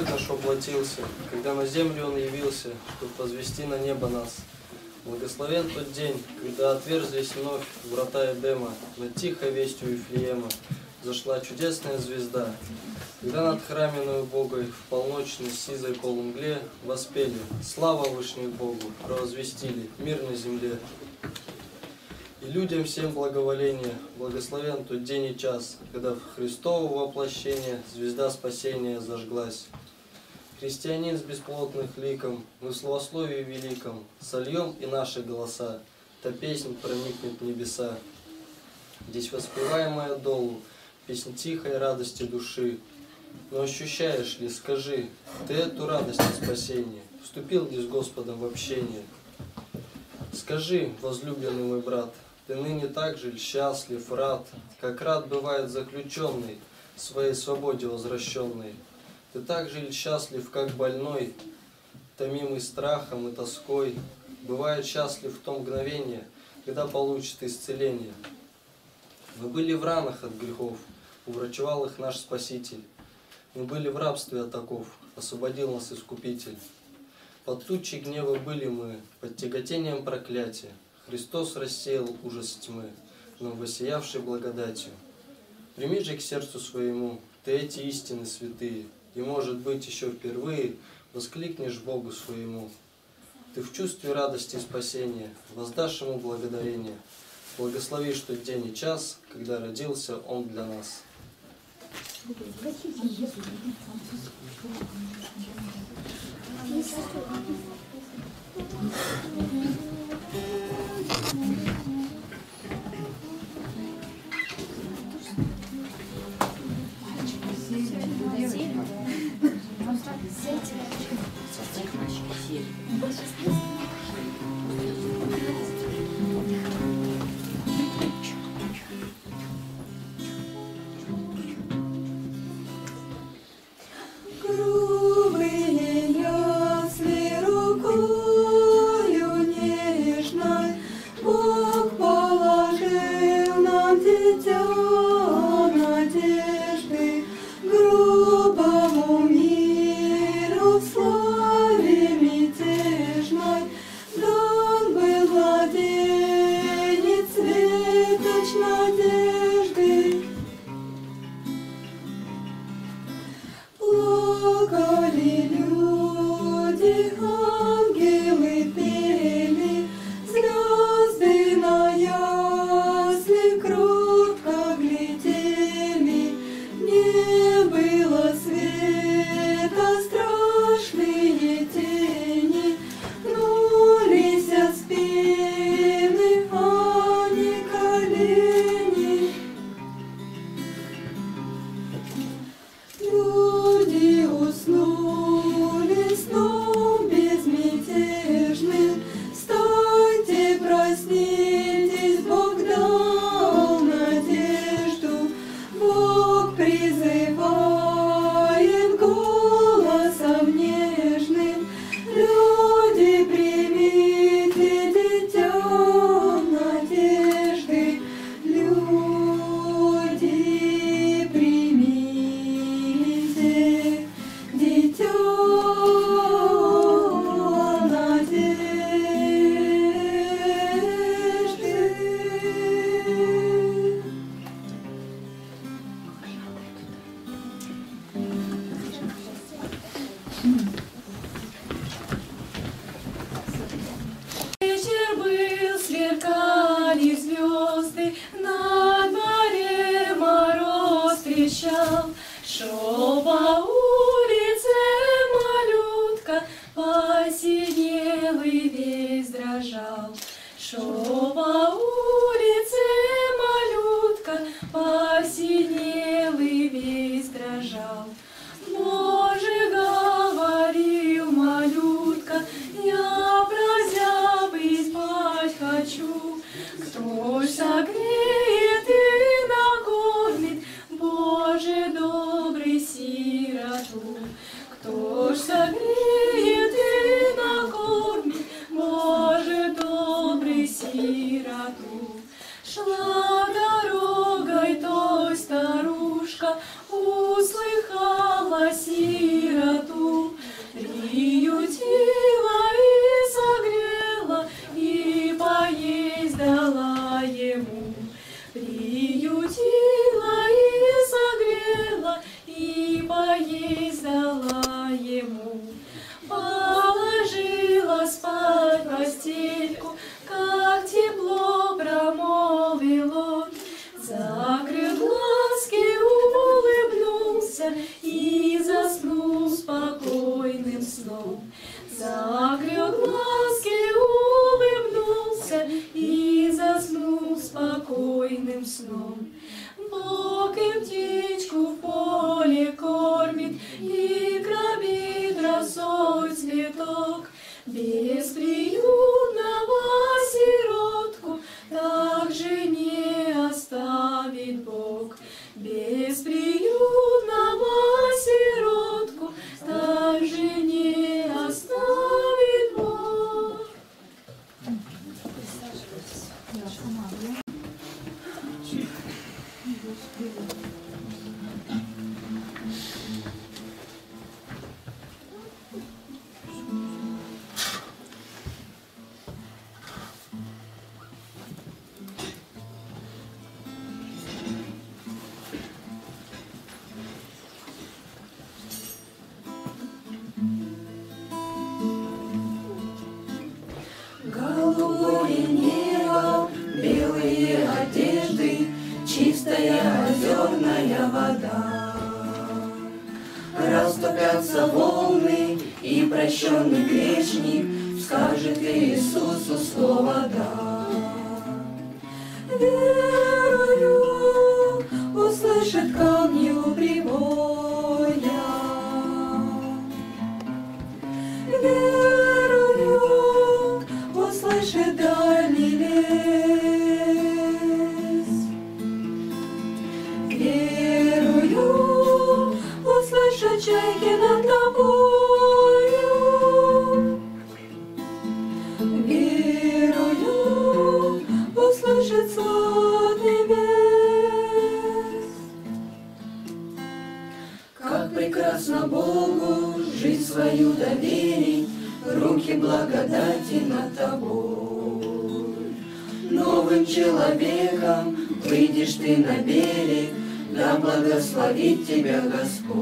Господь наш воплотился, когда на землю Он явился, чтобы возвести на небо нас. Благословен тот день, когда отверзлись вновь врата Эдема, над тихой вестью Вифлеема зашла чудесная звезда. Когда над храменную Богой в полночной сизой полумгле воспели «Слава Вышних Богу!» провозвестили «Мир на земле!» И людям всем благоволение, благословен тот день и час, когда в Христово воплощение звезда спасения зажглась. Христианин с бесплотных ликом, мы в словословии великом сольем и наши голоса, та песнь проникнет в небеса. Здесь воспеваемая долу, песнь тихой радости души. Но ощущаешь ли, скажи, ты эту радость и спасение, вступил ли с Господом в общение? Скажи, возлюбленный мой брат, ты ныне так же счастлив, рад, как рад бывает заключенный, своей свободе возвращенный. Ты так же счастлив, как больной, томимый страхом и тоской, бывает счастлив в то мгновение, когда получит исцеление. Мы были в ранах от грехов, уврачевал их наш Спаситель. Мы были в рабстве от оков, освободил нас Искупитель. Под тучей гнева были мы, под тяготением проклятия. Христос рассеял ужас тьмы, нам воссиявший благодатью. Прими же к сердцу своему ты эти истины святые, и, может быть, еще впервые воскликнешь Богу своему. Ты в чувстве радости и спасения воздашь Ему благодарение. Благословишь тот день и час, когда родился Он для нас. Грубые Shalom. спокойным сном. Бог им. прощенный грешник, скажет Иисусу слово «да». благословит тебя Господь.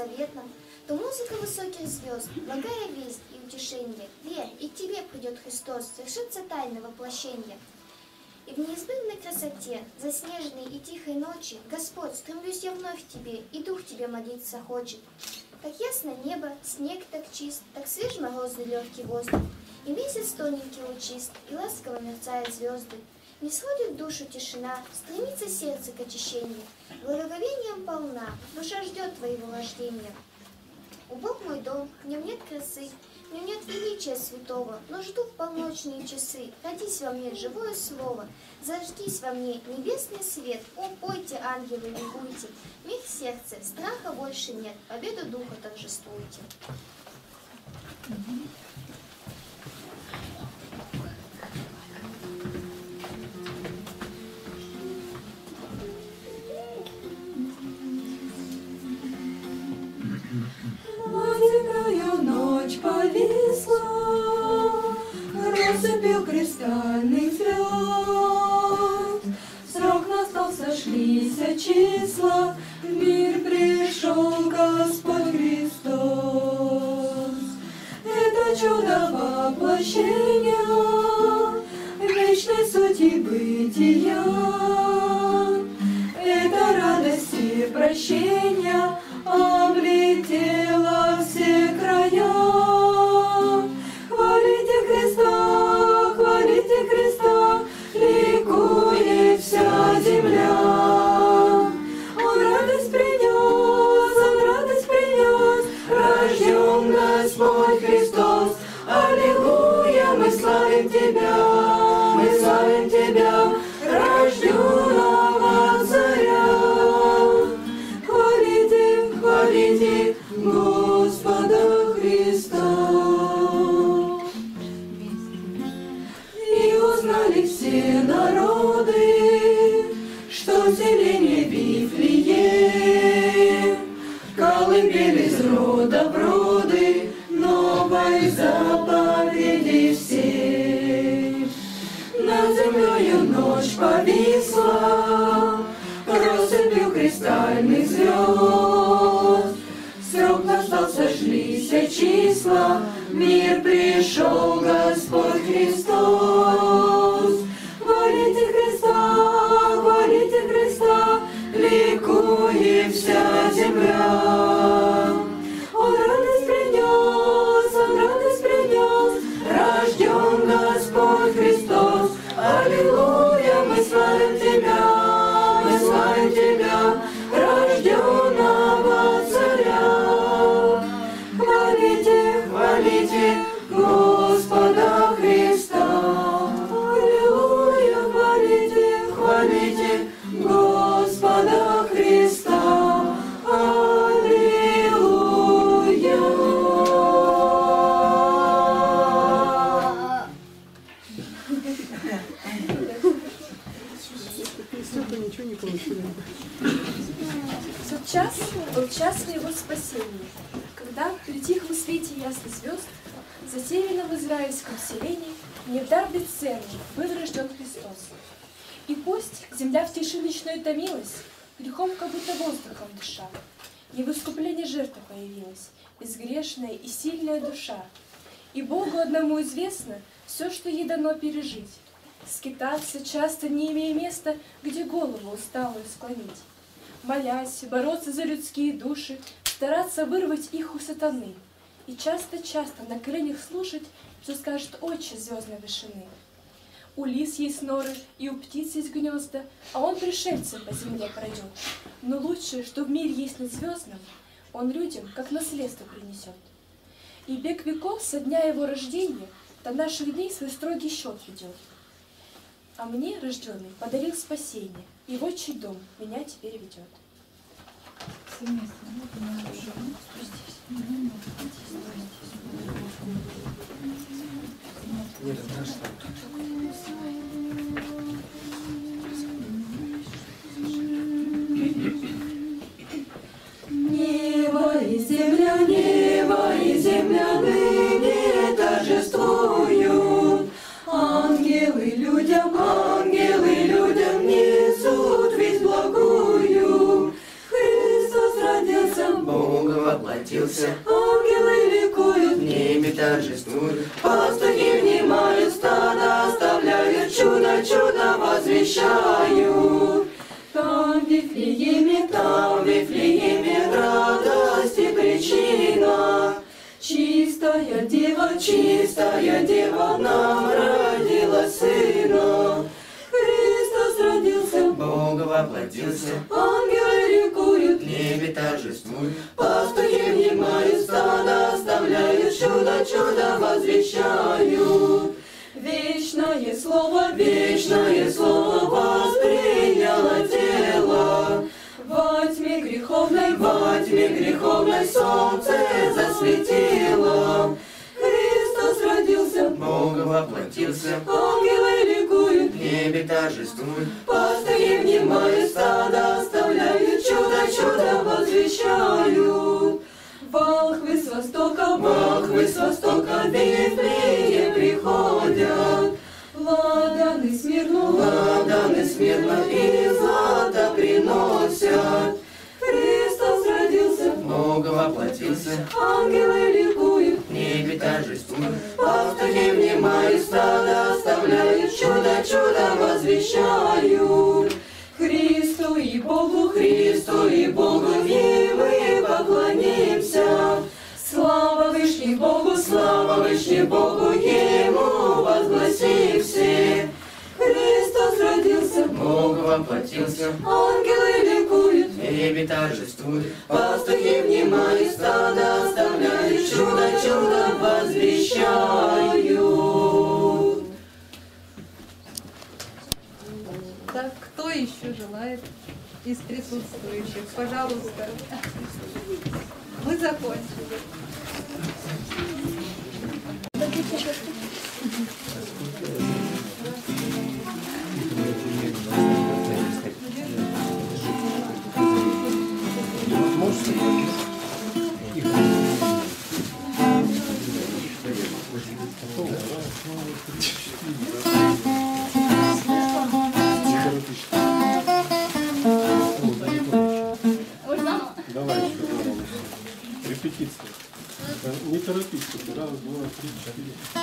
заветном, то музыка высоких звезд, благая весть и утешение, верь, и к тебе придет Христос, совершится тайное воплощение. И в неизбывной красоте, заснеженной и тихой ночи, Господь, стремлюсь я вновь к тебе, и дух тебе молиться хочет. Как ясно небо, снег так чист, так свеж морозный легкий воздух, И месяц тоненький лучист, и ласково мерцает звезды, не сводит душу тишина, стремится сердце к очищению. Благоговением полна, душа ждет твоего рождения. Убог мой дом, в нем нет красы, в нем нет величия святого, но жду в полночные часы. Родись во мне живое слово, зажгись во мне небесный свет. О, пойте, ангелы, ликуйте, мир в сердце, страха больше нет, победу духа торжествуйте. Мир пришел Тот час был час моего спасения, когда при тихом свете ясных звезд, затерянно в израильском селении, мне в дар бесценный был рожден Христос. И пусть земля в тиши ночной томилась, грехом как будто воздухом дыша, не в искуплении жертва появилась, безгрешная и сильная душа. И Богу одному известно все, что ей дано пережить, скитаться, часто не имея места, где голову усталую склонить молясь, бороться за людские души, стараться вырвать их у сатаны. И часто-часто на коленях слушать, что скажет отче звездной вышины. У лис есть норы, и у птиц есть гнезда, а он пришельцем по земле пройдет. Но лучшее, что в мире есть над звездным, он людям как наследство принесет. И бег веков со дня его рождения до наших дней свой строгий счет ведет. А мне, рожденный, подарил спасение, и в отчий дом меня теперь ведет. Небо Бог воплотился, ангелы ликуют, в небе торжествует. Пастухи внимают, стадо оставляют, чудо, чудо возвещают. Там в Вифлееме, там в Вифлееме радости причина. Чистая дева, чистая дева нам родила сына. Христос родился, небе торжествует. Пастухи внимают стада, оставляют чудо, чудо возвещают. Вечное слово, вечное слово восприняло тело. Во тьме греховной, во тьме греховной солнце засветило. Христос родился, Бог воплотился, ангелы ликуют, в небе торжествуют. Пастухи внимают стадо, чудо, чудо возвещаю. воплотился. Ангелы ликуют, небе торжествуют, пастухи внимай стада оставляют, чудо, чудо возвещают. Так, кто еще желает из присутствующих? Пожалуйста. Мы закончили. Thank you.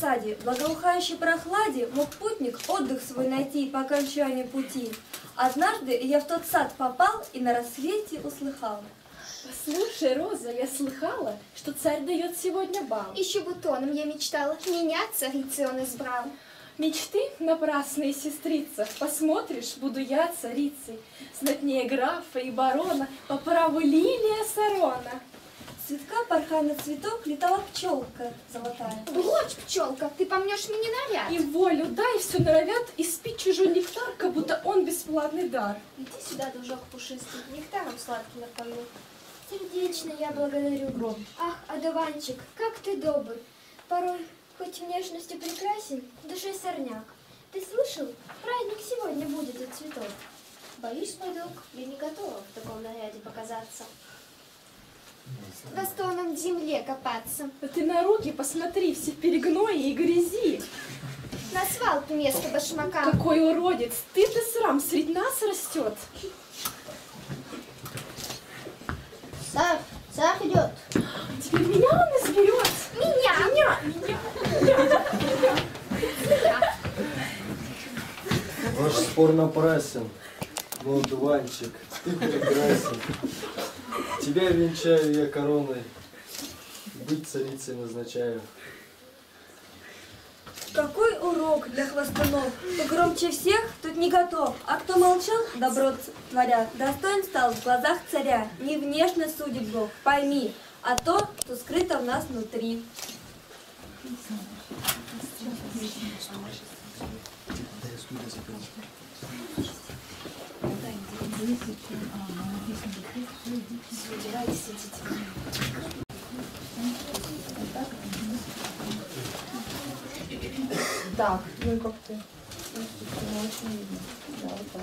саде, в благоухающей прохладе, мог путник отдых свой найти по окончанию пути. Однажды я в тот сад попал и на рассвете услыхал. Послушай, Роза, я слыхала, что царь дает сегодня бал. И щебутоном я мечтала, меня царицей он избрал. Мечты напрасные, сестрица, посмотришь, буду я царицей. Знатнее графа и барона, по праву лилия сарона. Цветка порхая на цветок летала пчелка золотая. Брочь, пчелка, ты помнешь мне наряд. И волю дай, все норовят испить чужой нектар, как будто он бесплатный дар. Иди сюда, дружок пушистый, нектаром сладким напою. Сердечно я благодарю. Ах, одуванчик, как ты добр. Порой, хоть внешностью прекрасен, в душе сорняк. Ты слышал? Праздник сегодня будет от цветов. Боюсь, мой друг, я не готова в таком наряде показаться. Достоном в земле копаться. Да ты на руки посмотри, все в перегное и грязи. На свалку место башмакам. Какой уродец, ты ты срам, средь нас растет. Царь, царь идет. Теперь меня он изберет. Меня! Меня, меня. Ваш спор напрасен, мой дуванчик, ты прекрасен. Тебя венчаю я короной, быть царицей назначаю. Какой урок для хвостунов! Кто громче всех, тут не готов, а кто молчал, добро творя, достоин стал в глазах царя. Не внешне судит Бог, пойми, а то, что скрыто в нас внутри. Так, ну и как ты? Очень видно. Да, вот так.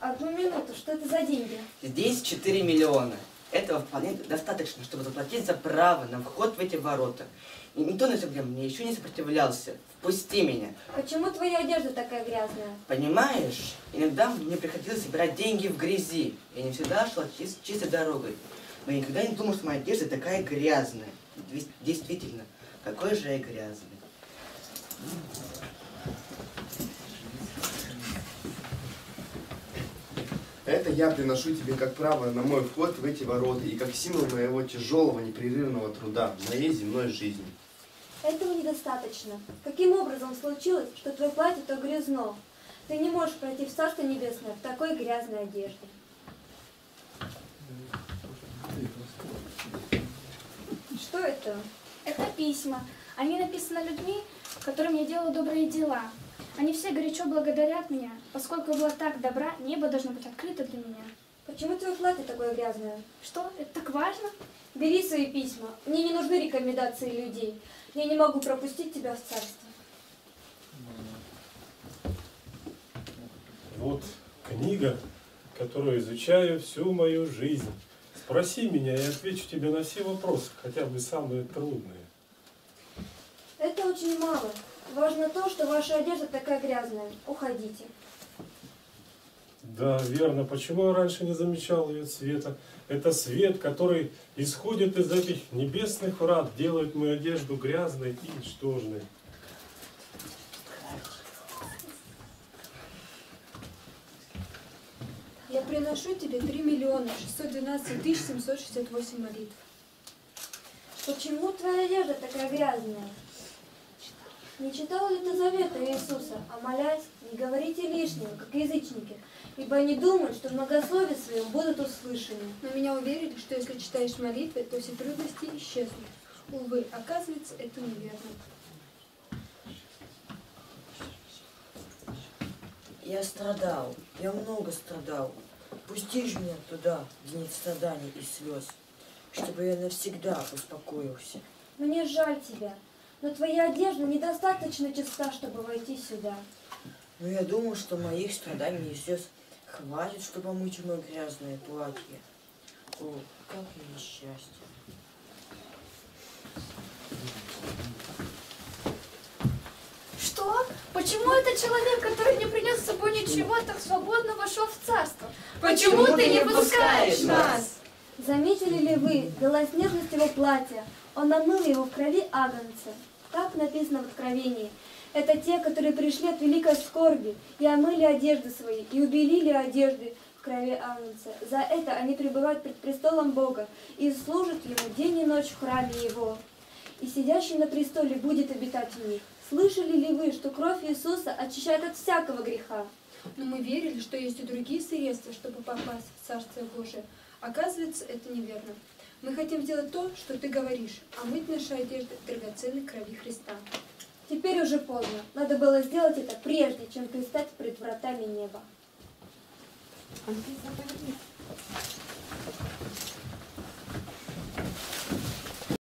Одну минуту, что это за деньги? Здесь 4 миллиона. Этого вполне достаточно, чтобы заплатить за право на вход в эти ворота. И никто на земле мне еще не сопротивлялся. Впусти меня. Почему твоя одежда такая грязная? Понимаешь, иногда мне приходилось собирать деньги в грязи. Я не всегда шла чис- чистой дорогой. Но я никогда не думал, что моя одежда такая грязная. Действительно, какой же я грязный. Это я приношу тебе как право на мой вход в эти ворота и как символ моего тяжелого непрерывного труда в моей земной жизни. Недостаточно. Каким образом случилось, что твое платье то грязно? Ты не можешь пройти в Царство Небесное в такой грязной одежде. Что это? Это письма. Они написаны людьми, которым я делаю добрые дела. Они все горячо благодарят меня, поскольку я была так добра, небо должно быть открыто для меня. Почему твое платье такое грязное? Что, это так важно? Бери свои письма. Мне не нужны рекомендации людей. Я не могу пропустить тебя в царство. Вот книга, которую изучаю всю мою жизнь. Спроси меня, я отвечу тебе на все вопросы, хотя бы самые трудные. Это очень мало. Важно то, что ваша одежда такая грязная. Уходите. Да, верно. Почему я раньше не замечал ее цвета? Это свет, который исходит из этих небесных врат, делает мою одежду грязной и ничтожной. Я приношу тебе 3 миллиона 612 тысяч 768 молитв. Почему твоя одежда такая грязная? Не читал ли ты завета Иисуса, а молясь, не говорите лишнего, как язычники, ибо они думают, что в многословии своем будут услышаны. Но меня уверили, что если читаешь молитвы, то все трудности исчезнут. Увы, оказывается, это неверно. Я страдал, я много страдал. Пусти же меня туда, где нет страданий и слез, чтобы я навсегда успокоился. Мне жаль тебя, но твоя одежда недостаточно чиста, чтобы войти сюда. Но я думал, что моих страданий слез хватит, чтобы омыть мое грязное платье. О, как я несчастен. Что? Почему этот человек, который не принес с собой ничего, так свободно вошел в царство? Почему ты не пускаешь нас? Заметили ли вы белоснежность его платья? Он омыл его в крови агнца. Так написано в Откровении. Это те, которые пришли от великой скорби и омыли одежды свои, и убелили одежды в крови Агнца. За это они пребывают пред престолом Бога и служат Ему день и ночь в храме Его. И сидящий на престоле будет обитать в них. Слышали ли вы, что кровь Иисуса очищает от всякого греха? Но мы верили, что есть и другие средства, чтобы попасть в Царствие Божие. Оказывается, это неверно. Мы хотим сделать то, что ты говоришь, омыть наши одежды драгоценной крови Христа. Теперь уже поздно. Надо было сделать это прежде, чем предстать пред вратами неба.